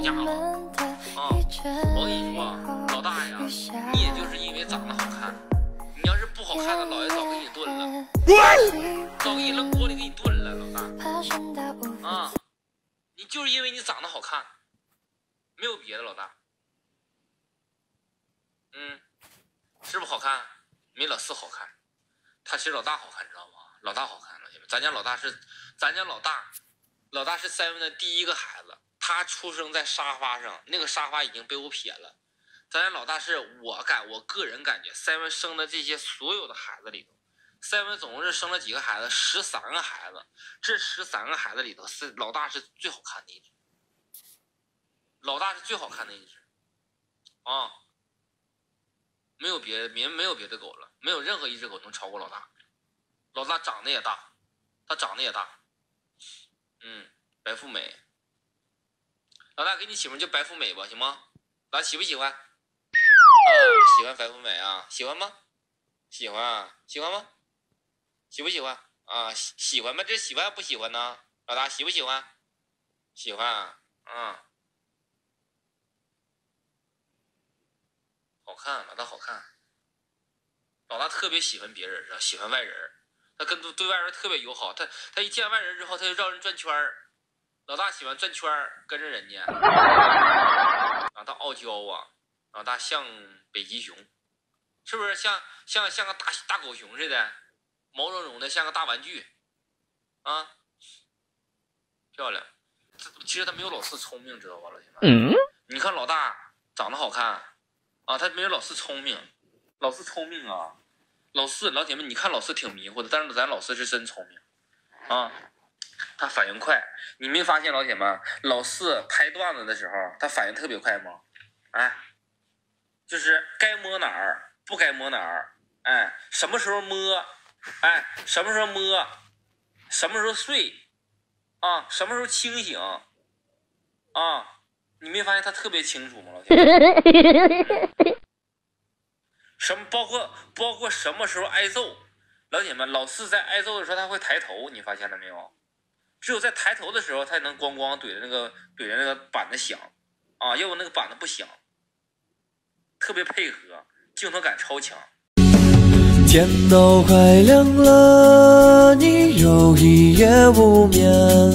你浑身疼啊！我跟你说，老大呀，你也就是因为长得好看，你要是不好看的，老爷早给你炖了，早给你扔锅里给你炖了，老大。啊，你就是因为你长得好看，没有别的，老大。嗯，是不是好看？没老四好看，他其实老大好看，知道吗？老大好看，老铁们，咱家老大是，咱家老大，老大是 seven 的第一个孩子。他出生在沙发上，那个沙发已经被我撇了。咱家老大是我感，我个人感觉，seven 生的这些所有的孩子里头，seven 总共是生了几个孩子？十三个孩子。这十三个孩子里头，是老大是最好看的一只。老大是最好看的一只，啊，没有别的没没有别的狗了，没有任何一只狗能超过老大。老大长得也大，他长得也大，嗯，白富美。老大给你起名叫白富美吧，行吗？老大喜不喜欢？喜欢白富美啊？喜欢吗？喜欢啊？喜欢吗？喜不喜欢啊？喜喜欢吗？这喜欢不喜欢呢？老大喜不喜欢？喜欢啊？好看，老大好看。老大特别喜欢别人，是吧？喜欢外人，他跟对外人特别友好。他他一见外人之后，他就绕人转圈儿。老大喜欢转圈儿，跟着人家。老大傲娇啊，老大像北极熊，是不是像像像个大大狗熊似的，毛茸茸的，像个大玩具啊？漂亮。其实他没有老四聪明，知道吧，老铁们？嗯。你看老大长得好看啊，他没有老四聪明。老四聪明啊，老四老铁们，你看老四挺迷糊的，但是咱老四是真聪明啊。他反应快，你没发现老铁们，老四拍段子的时候，他反应特别快吗？哎，就是该摸哪儿，不该摸哪儿，哎，什么时候摸，哎，什么时候摸，什么时候睡，啊，什么时候清醒，啊，你没发现他特别清楚吗？老铁，什么包括包括什么时候挨揍，老铁们，老四在挨揍的时候他会抬头，你发现了没有？只有在抬头的时候，他才能咣咣怼着那个怼着那个板子响，啊，要不那个板子不响。特别配合，镜头感超强。天都快亮了，你又一夜无眠。